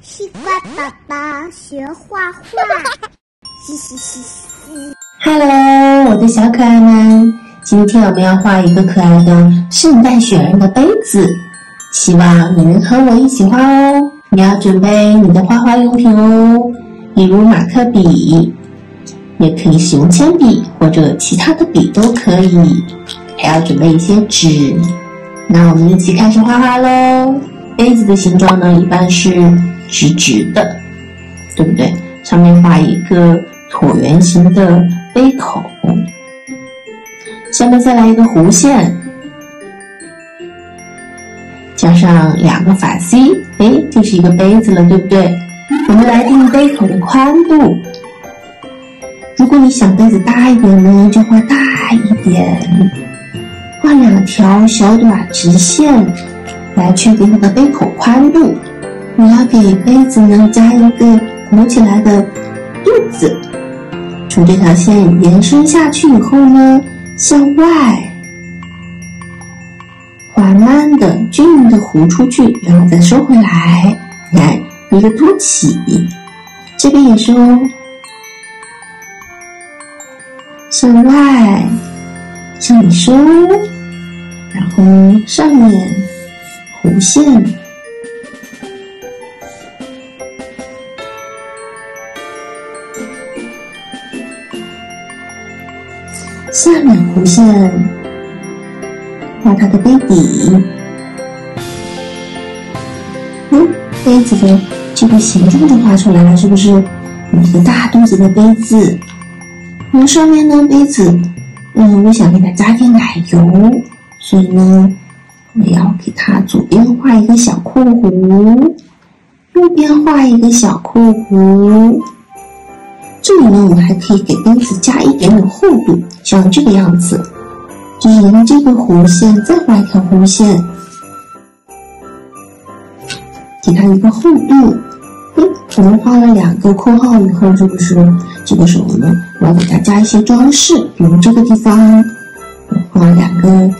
西瓜宝宝学画画，嘻嘻嘻嘻。Hello，我的小可爱们，今天我们要画一个可爱的圣诞雪人的杯子，希望你能和我一起画哦。你要准备你的画画用品哦，比如马克笔，也可以使用铅笔或者其他的笔都可以，还要准备一些纸。那我们一起开始画画喽。杯子的形状呢，一般是直直的，对不对？上面画一个椭圆形的杯口，下面再来一个弧线，加上两个法 C，哎，就是一个杯子了，对不对？我们来定杯口的宽度。如果你想杯子大一点呢，就画大一点，画两条小短直线。来确定它的杯口宽度，你要给杯子呢加一个鼓起来的肚子，从这条线延伸下去以后呢，向外缓慢的、均匀的弧出去，然后再收回来，来一个凸起，这边也是哦，向外向里收，然后上面。弧线，下面弧线画它的杯底。嗯，杯子的这个形状就画出来了，是不是？有一个大肚子的杯子，然后上面呢，杯子，嗯，我想给它加点奶油，所以呢。我要给它左边画一个小括弧，右边画一个小括弧。这里呢，我们还可以给杯子加一点点厚度，像这个样子，就沿着这个弧线再画一条弧线，给它一个厚度。哎，我们画了两个括号以后，是不是这个时候呢，我要给它加一些装饰？比如这个地方，我画两个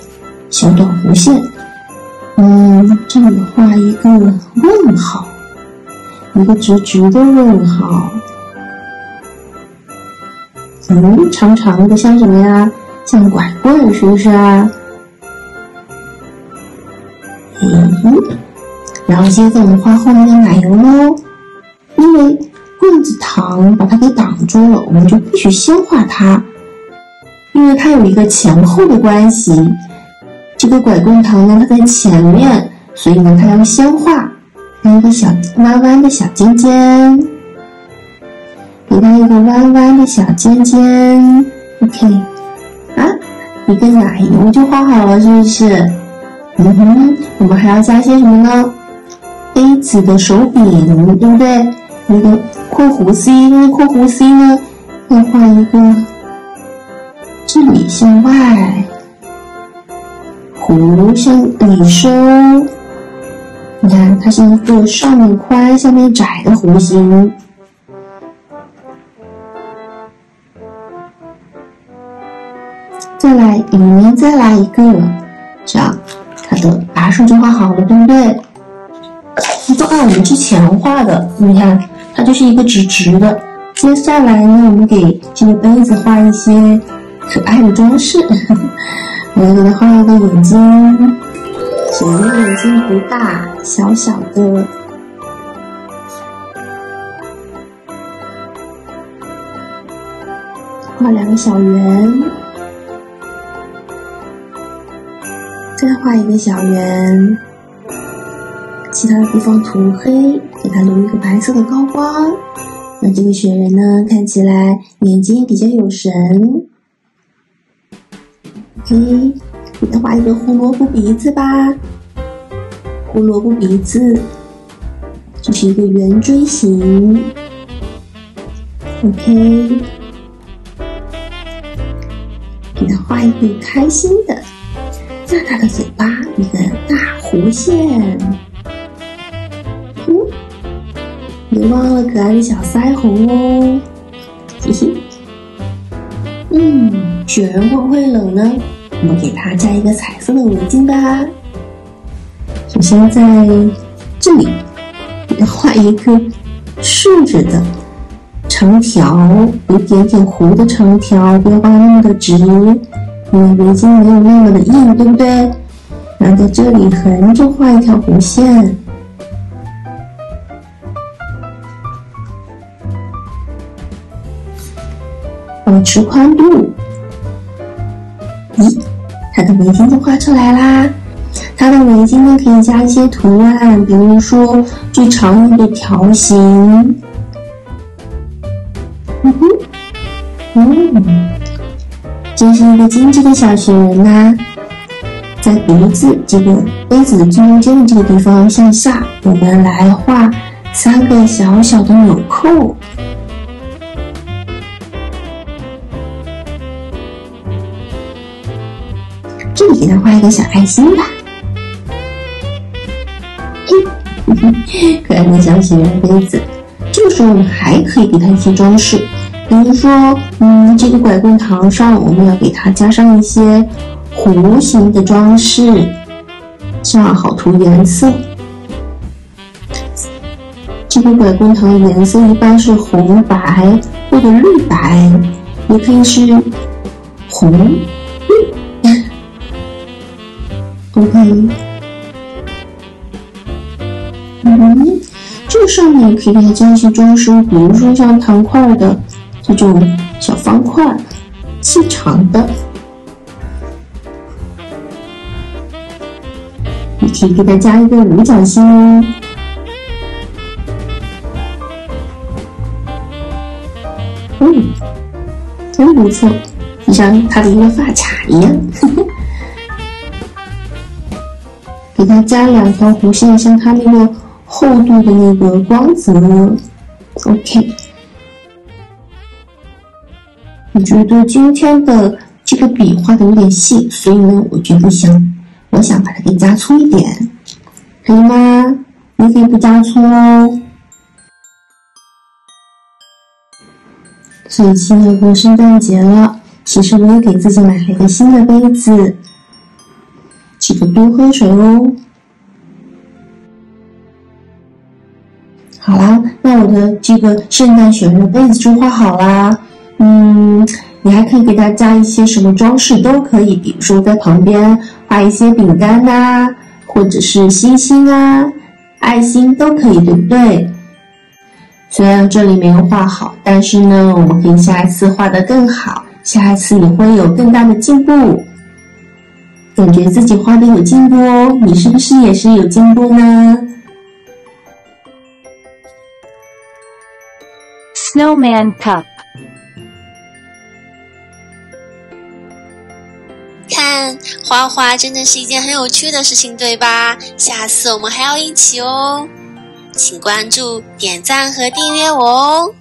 小短弧线。嗯，这里画一个问号，一个直直的问号。嗯，长长的像什么呀？像拐棍，是不是啊？嗯，然后接着我们画后面的奶油喽。因为棍子糖把它给挡住了，我们就必须先画它，因为它有一个前后的关系。这个拐棍糖呢，它在前面，所以呢，它要先画，一个小弯弯的小尖尖，给它一个弯弯的小尖尖，OK，啊，一个奶油就画好了，是不是？嗯哼，我们还要加些什么呢？杯子的手柄，对不对？一个括弧 C，因为括弧 C 呢，要画一个这里向外。弧向里收，你看它是一个上面宽、下面窄的弧形。再来里面再来一个，这样它的把手就画好了，对不对？都按我们之前画的，你看它就是一个直直的。接下来呢，我们给这个杯子画一些可爱的装饰。我要给它画一个眼睛，小的眼睛不大，小小的。画两个小圆，再画一个小圆，其他的地方涂黑，给它留一个白色的高光，让这个雪人呢看起来眼睛比较有神。OK，给他画一个胡萝卜鼻子吧。胡萝卜鼻子就是一个圆锥形。OK，给他画一个开心的，那他的嘴巴一个大弧线。嗯，别忘了可爱的小腮红哦。嘿嘿，嗯，雪人会不会冷呢？我们给它加一个彩色的围巾吧。首先在这里给给它画一个竖着的长条，有点点弧的长条，不要画那么的直，因为围巾没有那么的硬，对不对？然后在这里横着画一条弧线。保持宽度。咦，它的围巾就画出来啦！它的围巾呢，可以加一些图案，比如说最常用的条形。嗯哼，嗯，这是一个精致的小雪人呐。在鼻子这个杯子的中间的这个地方向下，我们来画三个小小的纽扣。这里给它画一个小爱心吧，嘿，可爱的小雪人杯子。这个时候我们还可以给它一些装饰，比如说，嗯，这个拐棍糖上我们要给它加上一些弧形的装饰，这样好涂颜色。这个拐棍糖的颜色一般是红白或者绿白，也可以是红绿。OK，嗯，这个上面也可以给它加一些装饰，比如说像糖块的这种小方块，细长的，你可以给它加一个五角星哦。嗯，真不错，就像它的一个发卡一样。给它加两条弧线，像它那个厚度的那个光泽。OK，我觉得今天的这个笔画的有点细，所以呢，我就不想，我想把它给加粗一点，可以吗？你可以不加粗哦。所以现在过圣诞节了，其实我也给自己买了一个新的杯子。记得多喝水哦。好啦，那我的这个圣诞雪人的杯子就画好啦。嗯，你还可以给它加一些什么装饰都可以，比如说在旁边画一些饼干呐，或者是星星啊、爱心都可以，对不对？虽然这里没有画好，但是呢，我们可以下一次画的更好，下一次你会有更大的进步。感觉自己画的有进步哦，你是不是也是有进步呢？Snowman Cup，看画画真的是一件很有趣的事情，对吧？下次我们还要一起哦，请关注、点赞和订阅我哦。